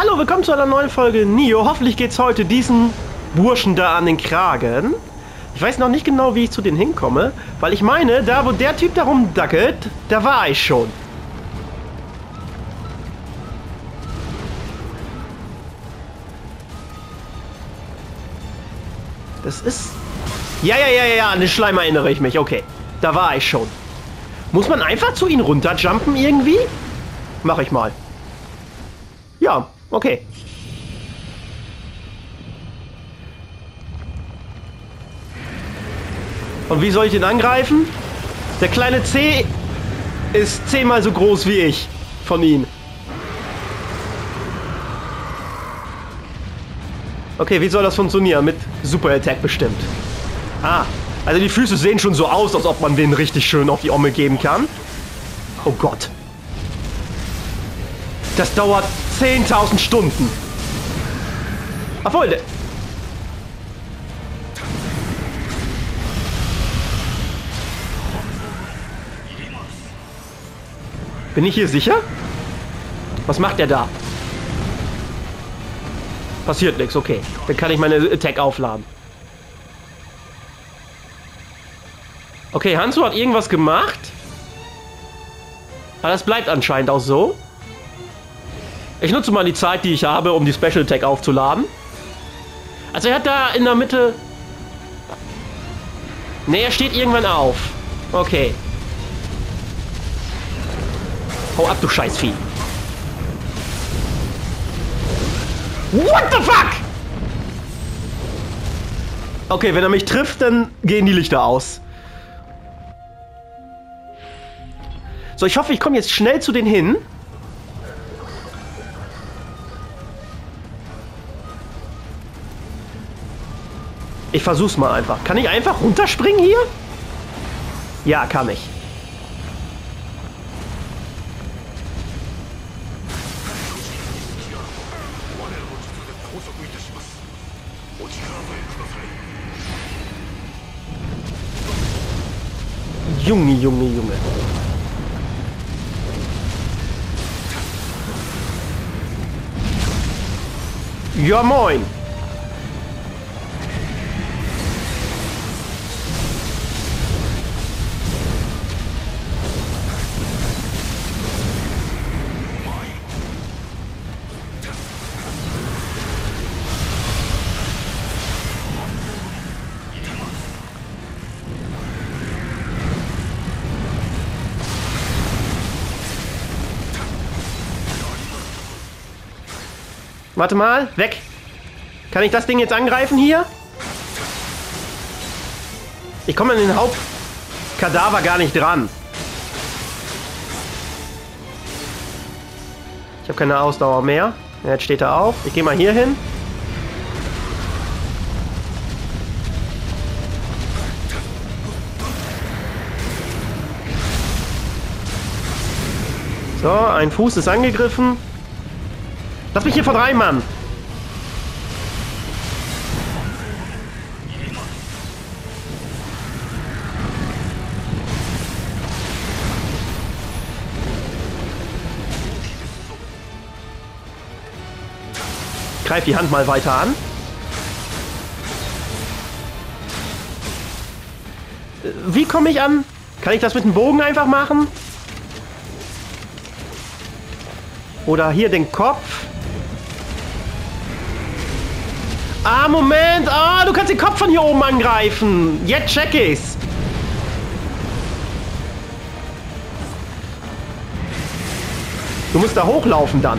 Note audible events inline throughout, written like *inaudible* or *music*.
Hallo, willkommen zu einer neuen Folge Nio. Hoffentlich geht's heute diesen Burschen da an den Kragen. Ich weiß noch nicht genau, wie ich zu denen hinkomme, weil ich meine, da wo der Typ da rumdackelt, da war ich schon. Das ist... Ja, ja, ja, ja, an den Schleim erinnere ich mich. Okay, da war ich schon. Muss man einfach zu ihnen runterjumpen irgendwie? Mach ich mal. Ja, okay. Und wie soll ich ihn angreifen? Der kleine C ist zehnmal so groß wie ich von ihm. Okay, wie soll das funktionieren? Mit Super Attack bestimmt. Ah, also die Füße sehen schon so aus, als ob man den richtig schön auf die Omme geben kann. Oh Gott. Das dauert 10.000 Stunden. Obwohl. Bin ich hier sicher? Was macht der da? Passiert nichts, okay. Dann kann ich meine Attack aufladen. Okay, Hanzo hat irgendwas gemacht. Aber das bleibt anscheinend auch so. Ich nutze mal die Zeit, die ich habe, um die Special Attack aufzuladen. Also er hat da in der Mitte... Ne, er steht irgendwann auf. Okay. Hau ab, du Scheißvieh. What the fuck? Okay, wenn er mich trifft, dann gehen die Lichter aus. So, ich hoffe, ich komme jetzt schnell zu denen hin. Ich versuch's mal einfach. Kann ich einfach runterspringen hier? Ja, kann ich. Junge, Junge, Junge. Ja, moin. Warte mal, weg. Kann ich das Ding jetzt angreifen hier? Ich komme an den Hauptkadaver gar nicht dran. Ich habe keine Ausdauer mehr. Jetzt steht er auf. Ich gehe mal hier hin. So, ein Fuß ist angegriffen. Lass mich hier von rein, Mann! Greif die Hand mal weiter an. Wie komme ich an? Kann ich das mit dem Bogen einfach machen? Oder hier den Kopf? Ah, Moment. Ah, du kannst den Kopf von hier oben angreifen. Jetzt check ich's. Du musst da hochlaufen dann.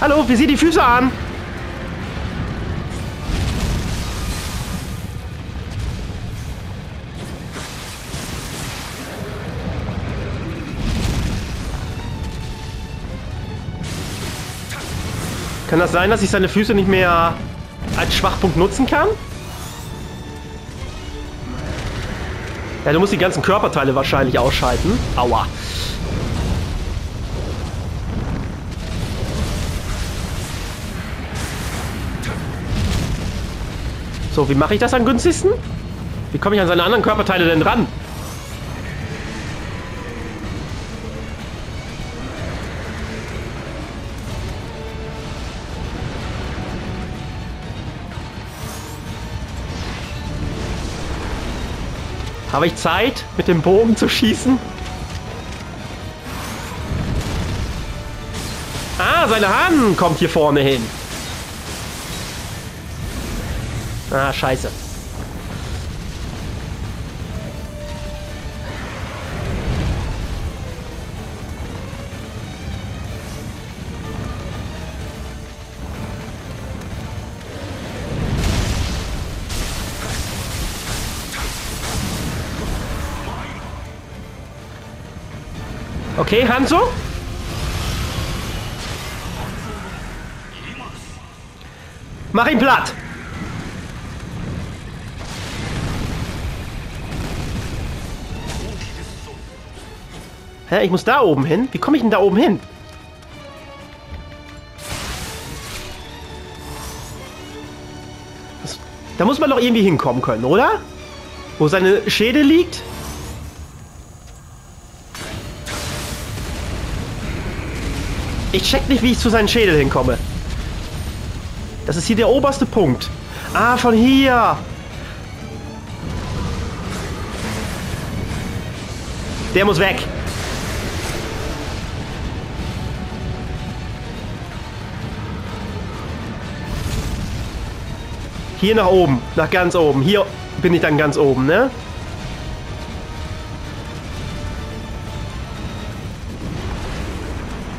Hallo, wie sieht die Füße an? Kann das sein, dass ich seine Füße nicht mehr als Schwachpunkt nutzen kann? Ja, du musst die ganzen Körperteile wahrscheinlich ausschalten. Aua. So, wie mache ich das am günstigsten? Wie komme ich an seine anderen Körperteile denn ran? Habe ich Zeit, mit dem Bogen zu schießen? Ah, seine Hand kommt hier vorne hin. Ah, scheiße. Okay, Hanzo? Mach ihn platt! Hä, ich muss da oben hin? Wie komme ich denn da oben hin? Da muss man doch irgendwie hinkommen können, oder? Wo seine Schädel liegt? Ich check nicht, wie ich zu seinen Schädel hinkomme. Das ist hier der oberste Punkt. Ah, von hier. Der muss weg. Hier nach oben, nach ganz oben. Hier bin ich dann ganz oben, ne?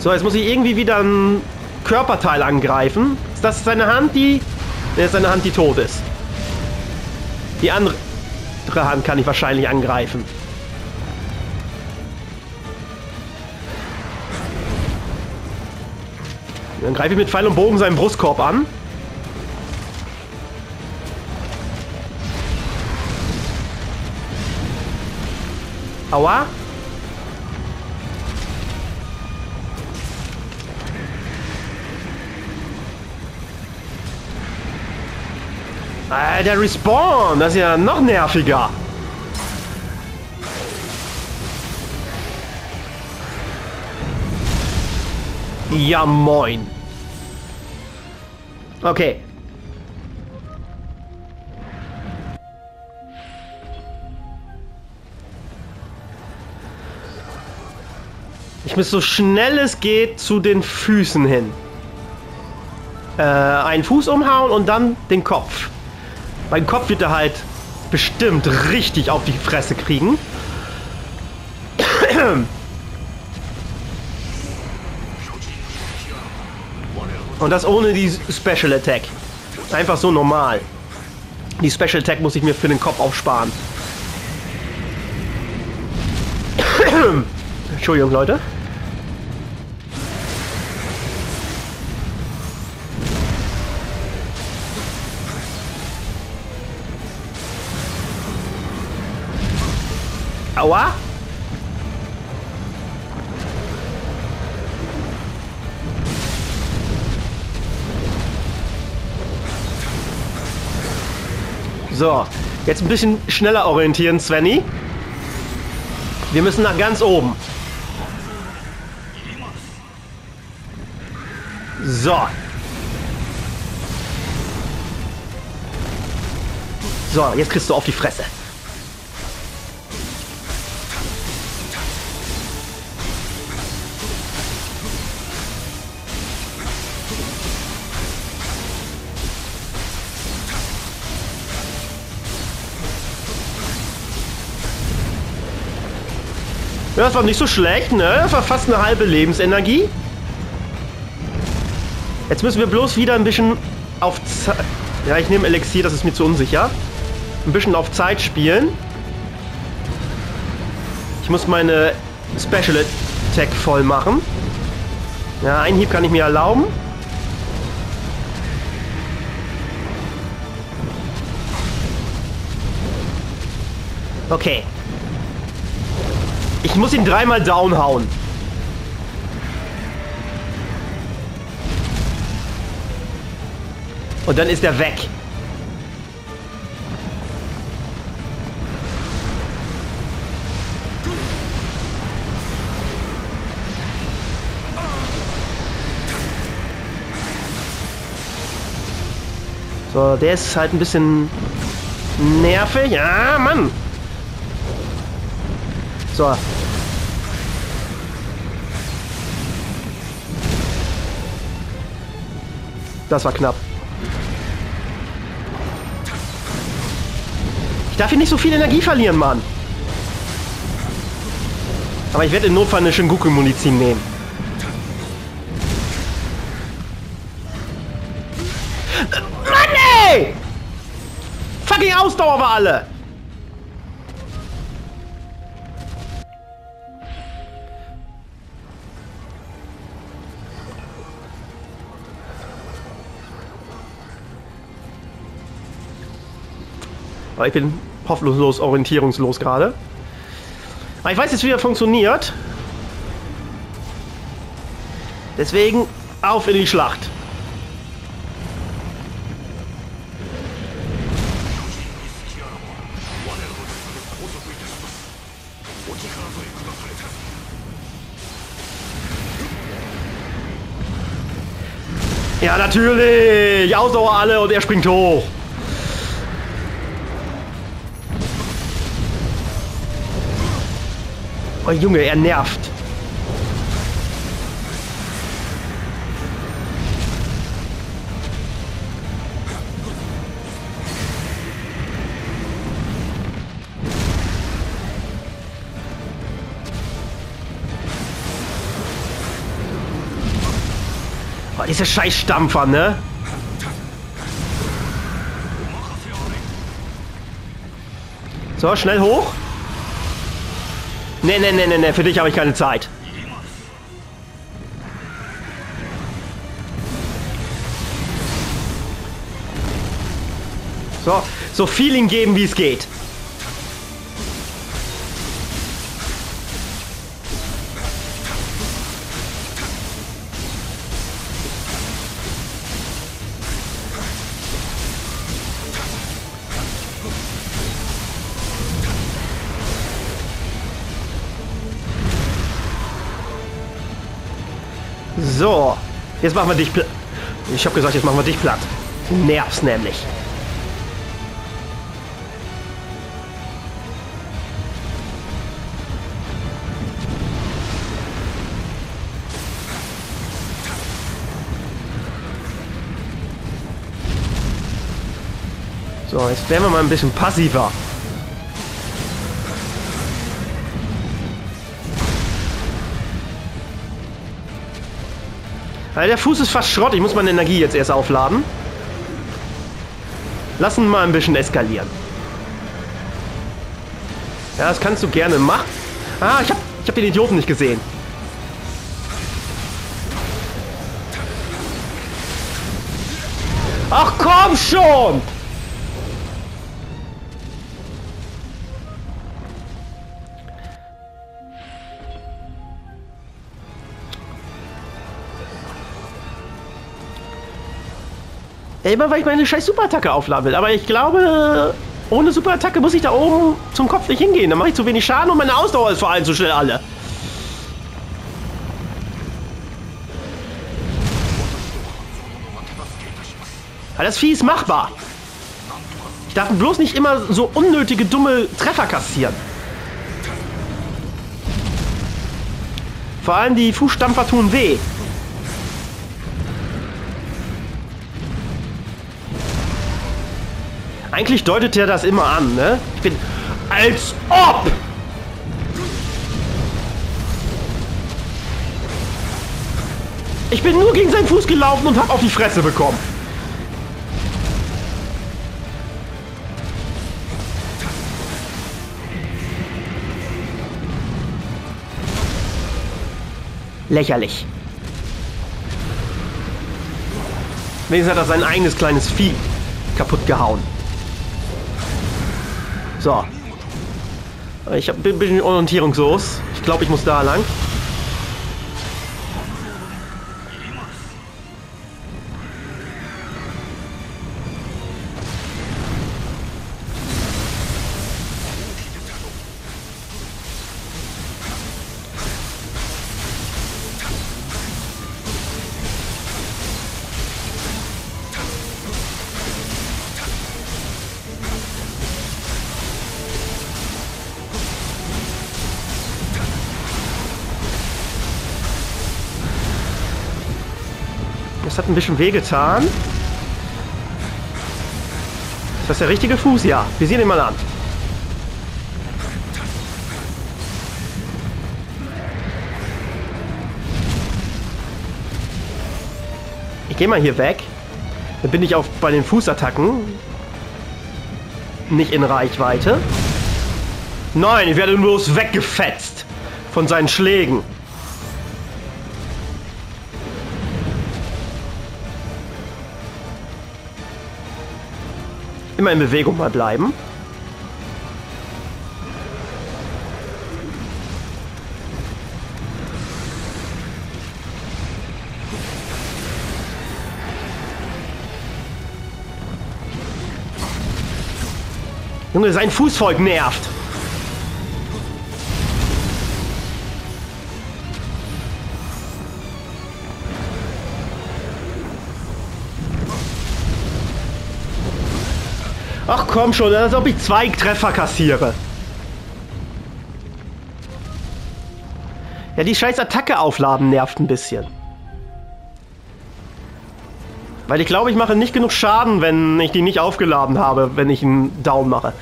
So, jetzt muss ich irgendwie wieder ein Körperteil angreifen. Ist das seine Hand, die... Ne, ist seine Hand, die tot ist. Die andere Hand kann ich wahrscheinlich angreifen. Dann greife ich mit Pfeil und Bogen seinen Brustkorb an. Aua. Ah, der Respawn, das ist ja noch nerviger. Ja, moin. Okay. Ich muss so schnell es geht zu den Füßen hin. Äh, einen Fuß umhauen und dann den Kopf. Mein Kopf wird er halt bestimmt richtig auf die Fresse kriegen. Und das ohne die Special Attack. Einfach so normal. Die Special Attack muss ich mir für den Kopf aufsparen. *coughs* Entschuldigung, Leute. Aua! So, jetzt ein bisschen schneller orientieren, Svenny. Wir müssen nach ganz oben. So. So, jetzt kriegst du auf die Fresse. Das war nicht so schlecht, ne? Das war fast eine halbe Lebensenergie. Jetzt müssen wir bloß wieder ein bisschen auf Zeit... Ja, ich nehme Elixier, das ist mir zu unsicher. Ein bisschen auf Zeit spielen. Ich muss meine Special Attack voll machen. Ja, einen Hieb kann ich mir erlauben. Okay. Ich muss ihn dreimal downhauen. Und dann ist er weg. So, der ist halt ein bisschen nervig. Ja, Mann. So. Das war knapp. Ich darf hier nicht so viel Energie verlieren, Mann. Aber ich werde im Notfall eine Shinguku-Munition nehmen. Mann, ey! Fucking Ausdauer war alle! Aber ich bin hoffnungslos orientierungslos gerade. Aber ich weiß jetzt, wie er funktioniert. Deswegen auf in die Schlacht. Ja, natürlich! Ausdauer alle und er springt hoch. Oh Junge, er nervt. Oh, diese Scheißstampfer, ne? So, schnell hoch. Nee, nee, nee, nee, nee, für dich habe ich keine Zeit. So, so Feeling geben, wie es geht. So, jetzt machen wir dich platt. Ich habe gesagt, jetzt machen wir dich platt. Du nervst nämlich. So, jetzt werden wir mal ein bisschen passiver. Der Fuß ist fast Schrott. Ich muss meine Energie jetzt erst aufladen. Lass ihn mal ein bisschen eskalieren. Ja, das kannst du gerne machen. Ah, ich hab, ich hab den Idioten nicht gesehen. Ach komm schon! Immer weil ich meine scheiß Superattacke aufladen will. Aber ich glaube, ohne Superattacke muss ich da oben zum Kopf nicht hingehen. Dann mache ich zu wenig Schaden und meine Ausdauer ist vor allem zu schnell alle. Aber das Vieh ist machbar. Ich darf bloß nicht immer so unnötige, dumme Treffer kassieren. Vor allem die Fußstampfer tun weh. Eigentlich deutet er das immer an, ne? Ich bin... Als ob! Ich bin nur gegen seinen Fuß gelaufen und habe auf die Fresse bekommen. Lächerlich. Wenigstens hat er sein eigenes kleines Vieh kaputt gehauen. So. Ich bin ein bisschen orientierungslos. Ich glaube, ich muss da lang. Das hat ein bisschen wehgetan. Ist das der richtige Fuß? Ja. Wir sehen ihn mal an. Ich gehe mal hier weg. Dann bin ich auch bei den Fußattacken nicht in Reichweite. Nein, ich werde bloß weggefetzt von seinen Schlägen. Immer in Bewegung mal bleiben. Junge, sein Fußvolk nervt. Komm schon, als ob ich zwei Treffer kassiere. Ja, die scheiß Attacke aufladen nervt ein bisschen. Weil ich glaube, ich mache nicht genug Schaden, wenn ich die nicht aufgeladen habe, wenn ich einen Down mache.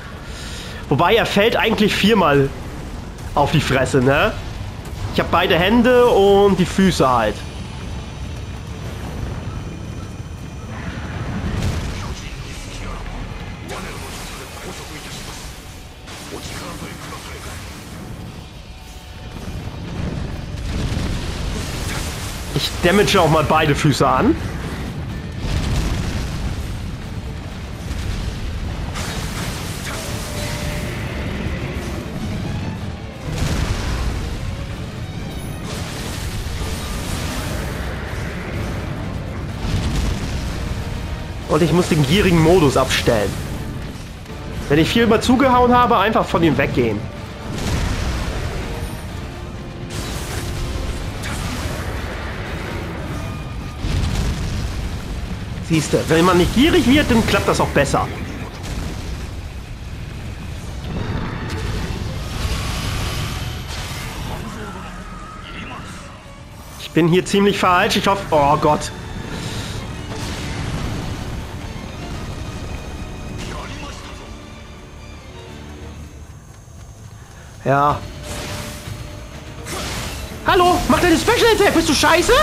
Wobei er fällt eigentlich viermal auf die Fresse, ne? Ich habe beide Hände und die Füße halt. Damage auch mal beide Füße an. Und ich muss den gierigen Modus abstellen. Wenn ich viel immer zugehauen habe, einfach von ihm weggehen. Siehste, wenn man nicht gierig wird, dann klappt das auch besser. Ich bin hier ziemlich falsch. Ich hoffe... Oh Gott. Ja. Hallo, mach deine Special Attack. Bist du scheiße?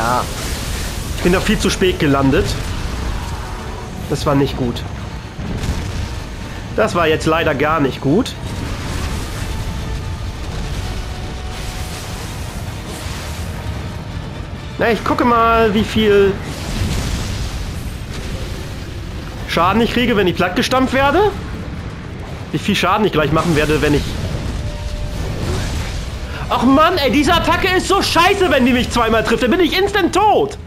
Ja. Ich bin da viel zu spät gelandet. Das war nicht gut. Das war jetzt leider gar nicht gut. Na, ich gucke mal, wie viel Schaden ich kriege, wenn ich plattgestampft werde. Wie viel Schaden ich gleich machen werde, wenn ich... Ach Mann, ey, diese Attacke ist so scheiße, wenn die mich zweimal trifft. Dann bin ich instant tot.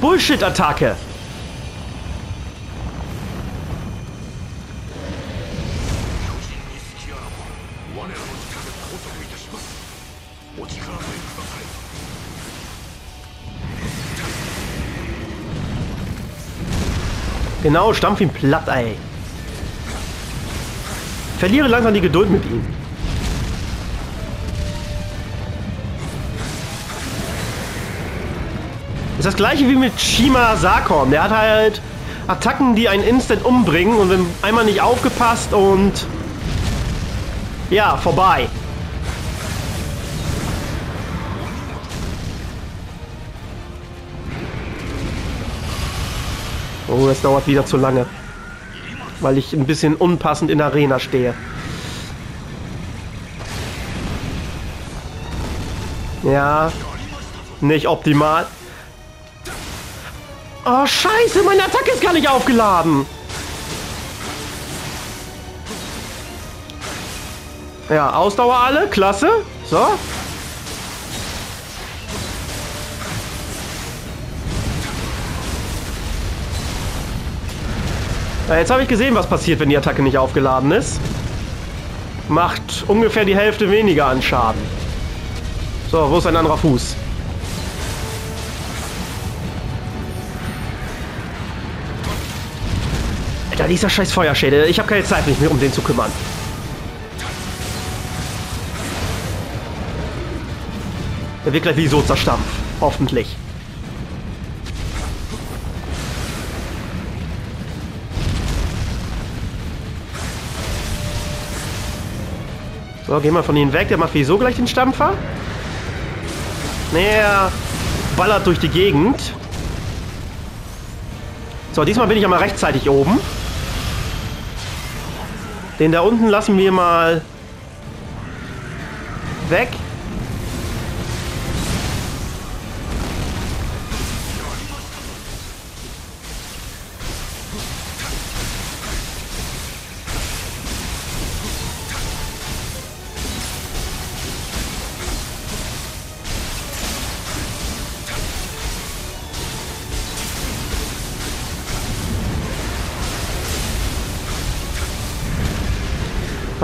Bullshit-Attacke. Genau, stampf ihn platt, ey. Verliere langsam die Geduld mit ihm. Ist das gleiche wie mit Shima Sakon. Der hat halt Attacken, die einen instant umbringen und wenn einmal nicht aufgepasst und ja, vorbei. Oh, das dauert wieder zu lange. Weil ich ein bisschen unpassend in Arena stehe. Ja, nicht optimal. Oh, scheiße, meine Attacke ist gar nicht aufgeladen. Ja, Ausdauer alle, klasse. So. Jetzt habe ich gesehen, was passiert, wenn die Attacke nicht aufgeladen ist. Macht ungefähr die Hälfte weniger an Schaden. So, wo ist ein anderer Fuß? Alter, dieser scheiß Feuerschädel. Ich habe keine Zeit, mich mehr um den zu kümmern. Der wird gleich wie so zerstampft. Hoffentlich. So, gehen wir von ihnen weg. Der macht wieso gleich den Stampfer. Naja, ballert durch die Gegend. So, diesmal bin ich aber rechtzeitig oben. Den da unten lassen wir mal weg.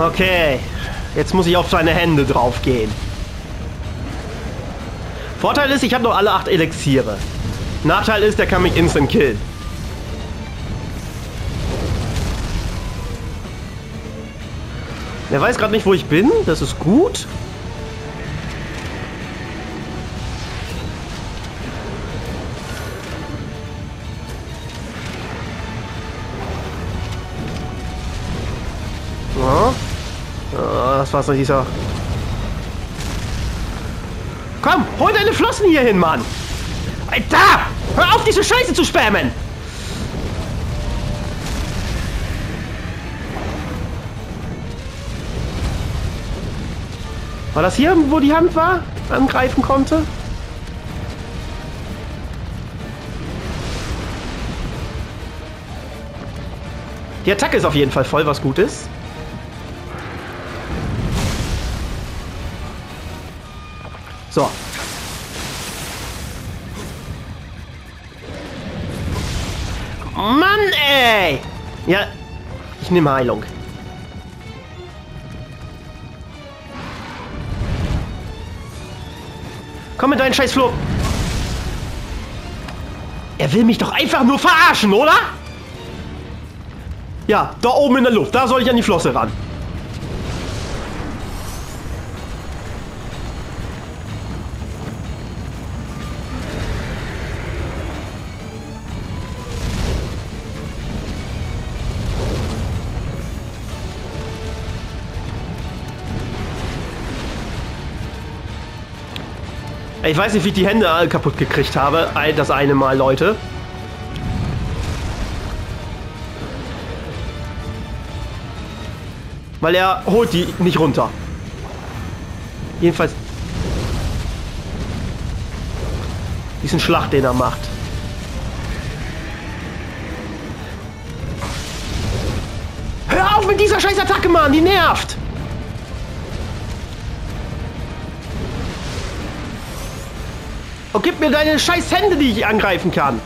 Okay, jetzt muss ich auf seine Hände drauf gehen. Vorteil ist, ich habe noch alle acht Elixiere. Nachteil ist, der kann mich instant killen. Er weiß gerade nicht, wo ich bin. Das ist gut. Wasser hieß er. Komm, hol deine Flossen hier hin, Mann! Alter! Hör auf, diese Scheiße zu spammen! War das hier, wo die Hand war? Angreifen konnte? Die Attacke ist auf jeden Fall voll, was gut ist. Ja, ich nehme Heilung. Komm mit deinen scheiß Flo. Er will mich doch einfach nur verarschen, oder? Ja, da oben in der Luft. Da soll ich an die Flosse ran. Ich weiß nicht, wie ich die Hände kaputt gekriegt habe. Das eine Mal, Leute. Weil er holt die nicht runter. Jedenfalls. Diesen Schlag, den er macht. Hör auf mit dieser scheiß Attacke, Mann! Die nervt! Und gib mir deine scheiß Hände, die ich angreifen kann.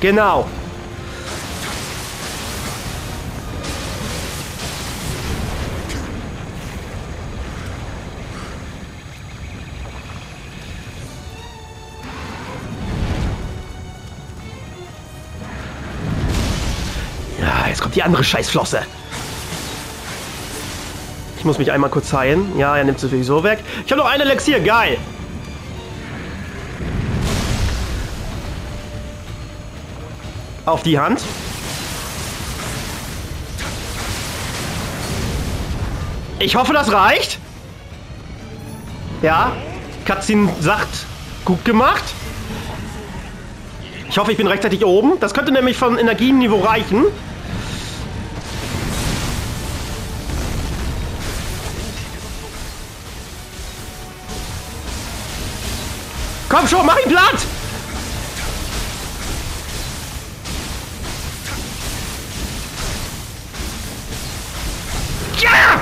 Genau. Ja, jetzt kommt die andere Scheißflosse. Ich muss mich einmal kurz heilen. Ja, er nimmt es natürlich so weg. Ich habe noch ein Elixier. Geil. Auf die Hand. Ich hoffe, das reicht. Ja. Cutscene sagt, gut gemacht. Ich hoffe, ich bin rechtzeitig oben. Das könnte nämlich von Energieniveau reichen. Komm schon, mach ihn platt! Ja!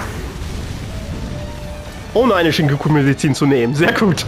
Ohne eine Shingoku-Medizin zu nehmen. Sehr gut.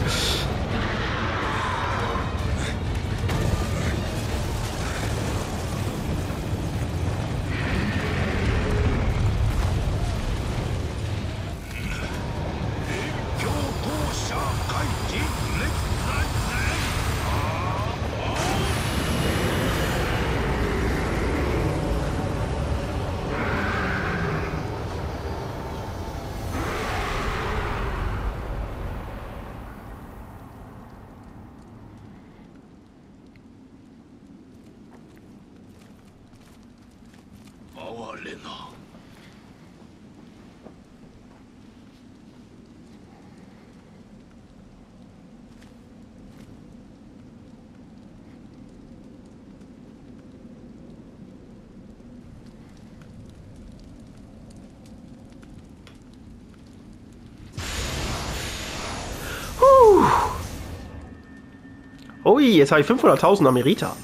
Ui, jetzt habe ich 500.000 Amerita.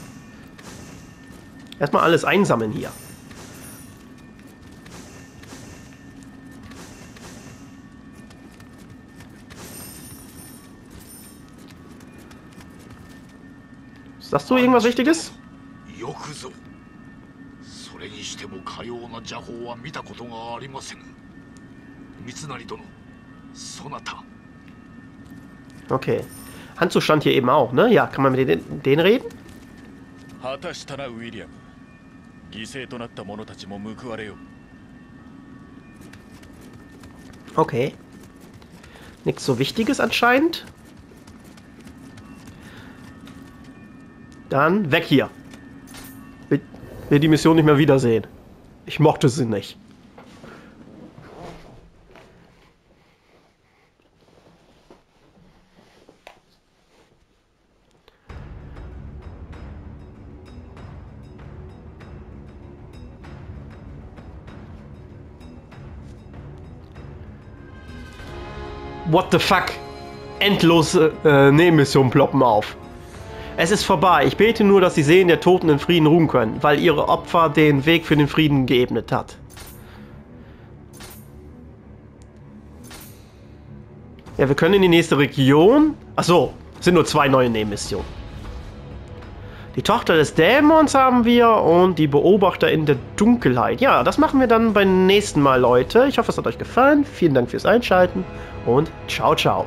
Erstmal alles einsammeln hier. Sagst du irgendwas Wichtiges? Okay. Handzustand hier eben auch, ne? Ja, kann man mit denen, denen reden? Okay. Nichts so Wichtiges anscheinend. Dann weg hier. Will die Mission nicht mehr wiedersehen. Ich mochte sie nicht. What the fuck? Endlose äh, Nebenmissionen ploppen auf. Es ist vorbei. Ich bete nur, dass die Seelen der Toten in Frieden ruhen können, weil ihre Opfer den Weg für den Frieden geebnet hat. Ja, wir können in die nächste Region. Achso, sind nur zwei neue Nebenmissionen. Die Tochter des Dämons haben wir und die Beobachter in der Dunkelheit. Ja, das machen wir dann beim nächsten Mal, Leute. Ich hoffe, es hat euch gefallen. Vielen Dank fürs Einschalten und ciao, ciao.